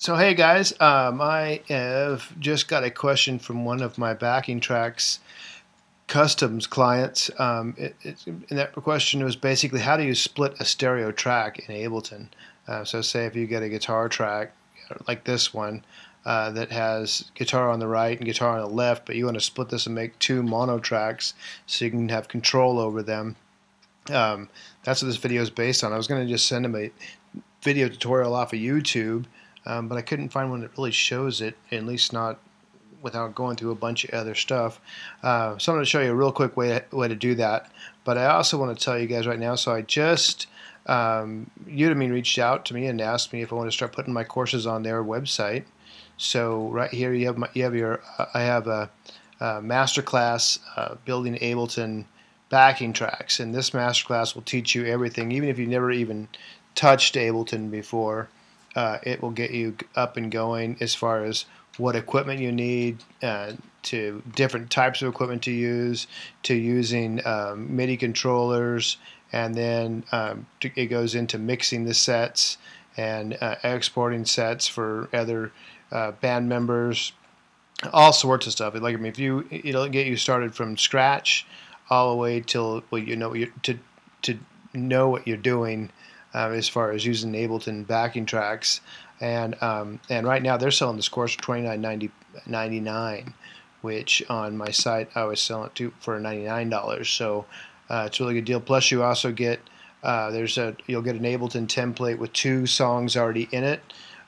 So hey guys, um, I have just got a question from one of my backing tracks customs clients. Um, it, it, and that question was basically how do you split a stereo track in Ableton? Uh, so say if you get a guitar track like this one uh, that has guitar on the right and guitar on the left, but you want to split this and make two mono tracks so you can have control over them. Um, that's what this video is based on. I was going to just send them a video tutorial off of YouTube um, but I couldn't find one that really shows it, at least not without going through a bunch of other stuff. Uh, so I'm going to show you a real quick way, way to do that. But I also want to tell you guys right now, so I just, um, Udemy reached out to me and asked me if I want to start putting my courses on their website. So right here you have my, you have your, uh, I have a, a masterclass uh, building Ableton backing tracks. And this masterclass will teach you everything, even if you've never even touched Ableton before uh, it will get you up and going as far as what equipment you need, uh, to different types of equipment to use, to using um, MIDI controllers, and then um, it goes into mixing the sets and uh, exporting sets for other uh, band members, all sorts of stuff. Like I mean, if you it'll get you started from scratch all the way till well, you know you to to know what you're doing um, as far as using Ableton backing tracks. And um, and right now they're selling this course for twenty nine ninety ninety nine, which on my site I was selling it to for ninety nine dollars. So uh, it's a really good deal. Plus you also get uh, there's a you'll get an Ableton template with two songs already in it,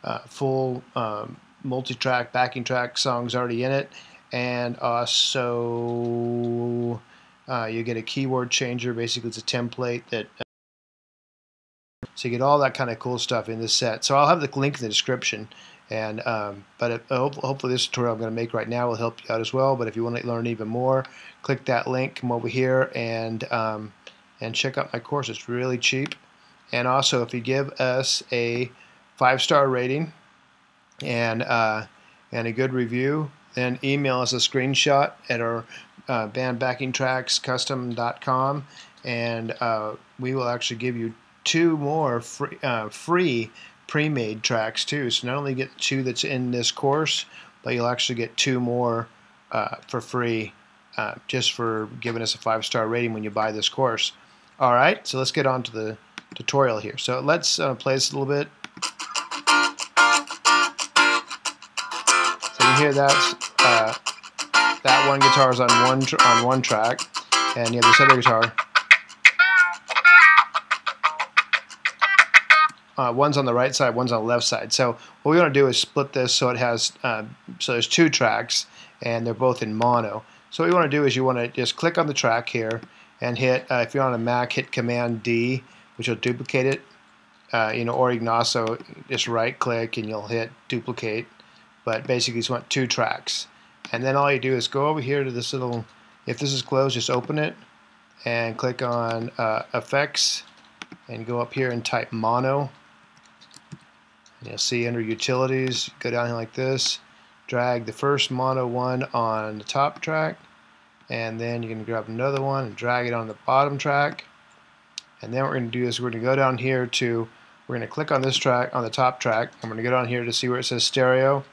uh, full um, multi-track backing track songs already in it, and also uh, you get a keyword changer. Basically, it's a template that so you get all that kind of cool stuff in this set. So I'll have the link in the description. And um, but it, hopefully this tutorial I'm going to make right now will help you out as well. But if you want to learn even more, click that link, come over here, and um, and check out my course. It's really cheap. And also, if you give us a five-star rating and uh, and a good review, then email us a screenshot at our uh, bandbackingtrackscustom.com, and uh, we will actually give you two more free, uh, free pre-made tracks too. So not only get two that's in this course, but you'll actually get two more uh, for free uh, just for giving us a five-star rating when you buy this course. All right, so let's get on to the tutorial here. So let's uh, play this a little bit. So you hear that uh, that one guitar is on one on one track, and you have this other guitar uh, one's on the right side, one's on the left side. So what we want to do is split this so it has, uh, so there's two tracks and they're both in mono. So what you want to do is you want to just click on the track here and hit, uh, if you're on a Mac, hit Command D, which will duplicate it. Uh, you know, or you can also just right click and you'll hit duplicate. But basically you just want two tracks. And then all you do is go over here to this little, if this is closed, just open it and click on uh, effects and go up here and type mono You'll see under utilities, go down here like this, drag the first mono one on the top track, and then you're going to grab another one and drag it on the bottom track. And then what we're going to do is we're going to go down here to, we're going to click on this track, on the top track, I'm going to go down here to see where it says stereo.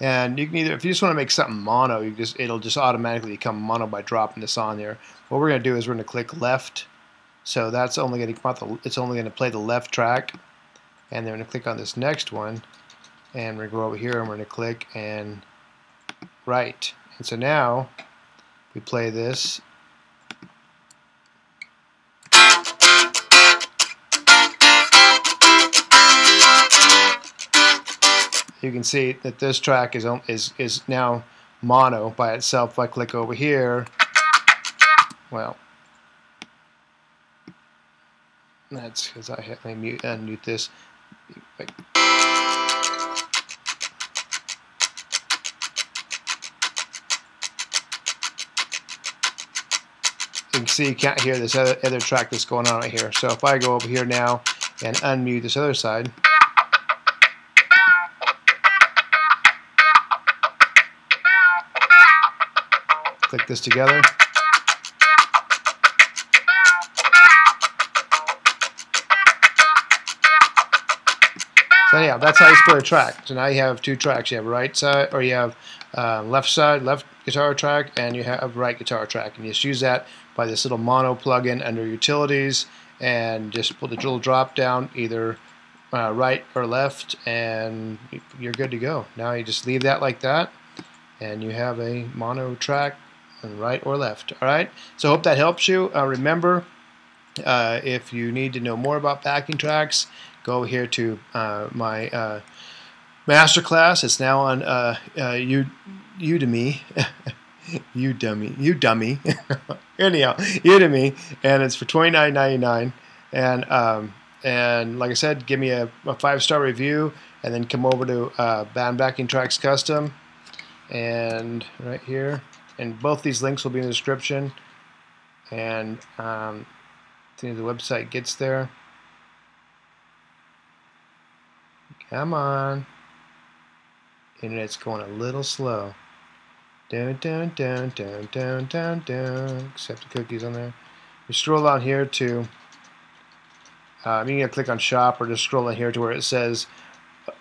And you can either, if you just want to make something mono, you just it'll just automatically become mono by dropping this on there. What we're going to do is we're going to click left. So that's only going to come out the, it's only going to play the left track and then we're going to click on this next one and we're going to go over here and we're going to click and right and so now we play this. You can see that this track is is is now mono by itself. If I click over here well that's because I have to mute and unmute this like, you can see you can't hear this other, other track that's going on right here. So if I go over here now and unmute this other side, click this together. So anyhow, that's how you split a track. So now you have two tracks. You have right side, or you have uh, left side, left guitar track, and you have right guitar track. And you just use that by this little mono plugin under utilities, and just put the little drop down either uh, right or left, and you're good to go. Now you just leave that like that, and you have a mono track and right or left. All right. So hope that helps you. Uh, remember, uh, if you need to know more about backing tracks, go here to uh, my uh, masterclass. It's now on uh, uh, Udemy. you dummy, you dummy. Anyhow, Udemy, and it's for twenty nine ninety nine. And um, and like I said, give me a, a five star review, and then come over to uh, Band Backing Tracks Custom, and right here, and both these links will be in the description. And um, the website gets there. Come on. Internet's going a little slow. Down, down, down, down, down, down, down. Accept the cookies on there. You scroll down here to, uh, you can click on shop or just scroll down here to where it says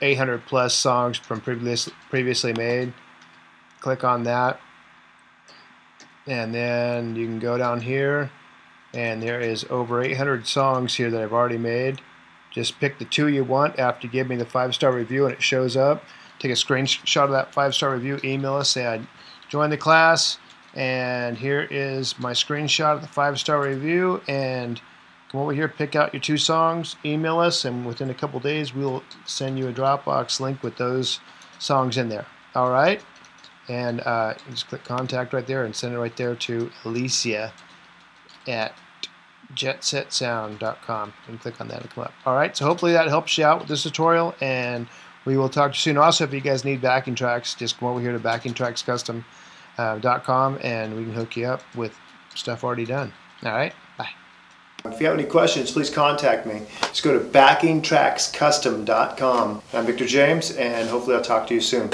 800 plus songs from previous, previously made. Click on that. And then you can go down here and there is over 800 songs here that I've already made. Just pick the two you want after you give me the five-star review and it shows up. Take a screenshot of that five-star review, email us, say I joined the class, and here is my screenshot of the five-star review, and come over here, pick out your two songs, email us, and within a couple days we'll send you a Dropbox link with those songs in there. All right? And uh, just click contact right there and send it right there to Alicia at jetsetsound.com and click on that to come up. All right, so hopefully that helps you out with this tutorial, and we will talk to you soon. Also, if you guys need backing tracks, just come over here to backingtrackscustom.com uh, and we can hook you up with stuff already done. All right, bye. If you have any questions, please contact me. Just go to backingtrackscustom.com. I'm Victor James, and hopefully I'll talk to you soon.